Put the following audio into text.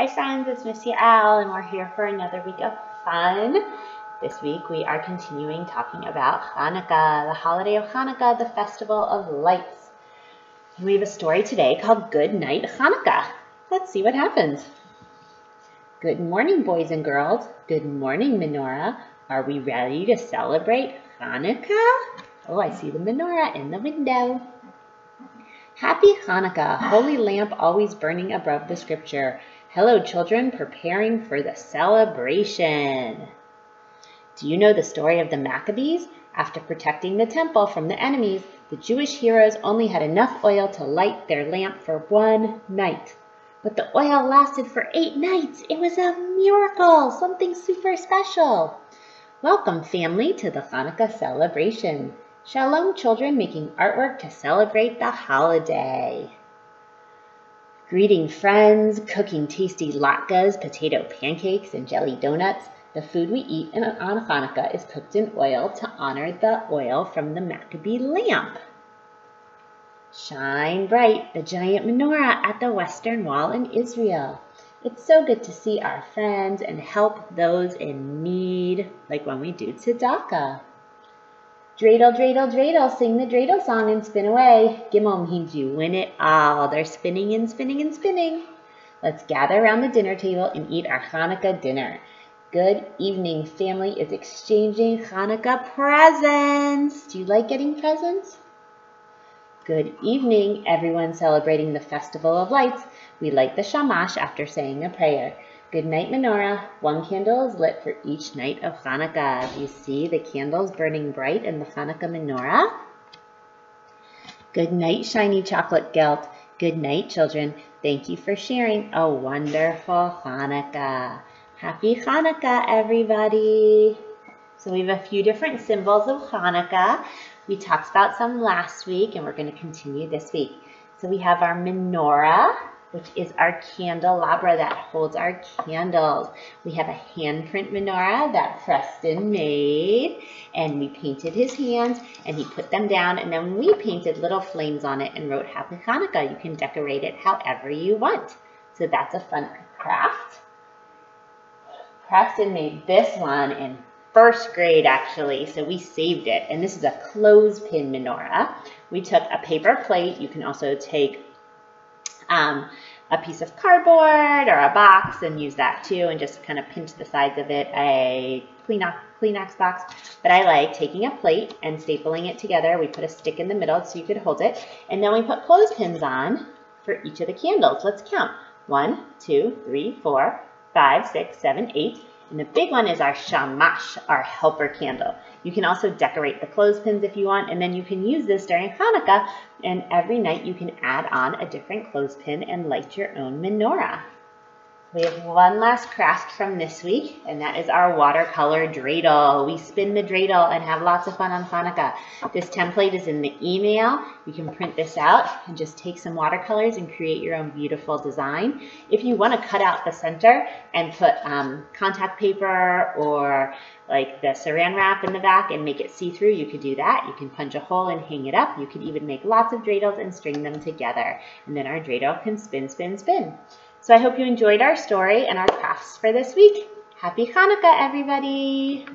Hi friends, it's Miss Yael and we're here for another week of fun. This week we are continuing talking about Hanukkah, the holiday of Hanukkah, the festival of lights. We have a story today called Good Night Hanukkah. Let's see what happens. Good morning, boys and girls. Good morning, menorah. Are we ready to celebrate Hanukkah? Oh, I see the menorah in the window. Happy Hanukkah, holy lamp always burning above the scripture. Hello, children, preparing for the celebration. Do you know the story of the Maccabees? After protecting the temple from the enemies, the Jewish heroes only had enough oil to light their lamp for one night. But the oil lasted for eight nights. It was a miracle, something super special. Welcome, family, to the Hanukkah celebration. Shalom, children making artwork to celebrate the holiday greeting friends, cooking tasty latkes, potato pancakes, and jelly donuts. The food we eat on Hanukkah is cooked in oil to honor the oil from the Maccabee lamp. Shine bright, the giant menorah at the western wall in Israel. It's so good to see our friends and help those in need, like when we do tzedakah. Dreidel, dreidel, dreidel, sing the dreidel song and spin away. Gimel means you win it all. They're spinning and spinning and spinning. Let's gather around the dinner table and eat our Hanukkah dinner. Good evening, family is exchanging Hanukkah presents. Do you like getting presents? Good evening, everyone celebrating the Festival of Lights. We light the shamash after saying a prayer. Good night, menorah. One candle is lit for each night of Hanukkah. Do You see the candles burning bright in the Hanukkah menorah? Good night, shiny chocolate gelt. Good night, children. Thank you for sharing a wonderful Hanukkah. Happy Hanukkah, everybody. So we have a few different symbols of Hanukkah. We talked about some last week, and we're going to continue this week. So we have our menorah, which is our candelabra that holds our candles. We have a handprint menorah that Preston made, and we painted his hands, and he put them down, and then we painted little flames on it and wrote Happy Hanukkah. You can decorate it however you want. So that's a fun craft. Preston made this one in first grade actually, so we saved it. And this is a clothespin menorah. We took a paper plate. You can also take um, a piece of cardboard or a box and use that too and just kind of pinch the sides of it, a Kleenex, Kleenex box. But I like taking a plate and stapling it together. We put a stick in the middle so you could hold it. And then we put clothespins on for each of the candles. Let's count. One, two, three, four, five, six, seven, eight. And the big one is our shamash, our helper candle. You can also decorate the clothespins if you want, and then you can use this during Hanukkah, and every night you can add on a different clothespin and light your own menorah. We have one last craft from this week, and that is our watercolor dreidel. We spin the dreidel and have lots of fun on Hanukkah. This template is in the email. You can print this out and just take some watercolors and create your own beautiful design. If you want to cut out the center and put um, contact paper or like the saran wrap in the back and make it see-through, you could do that. You can punch a hole and hang it up. You could even make lots of dreidels and string them together. And then our dreidel can spin, spin, spin. So I hope you enjoyed our story and our crafts for this week. Happy Hanukkah, everybody!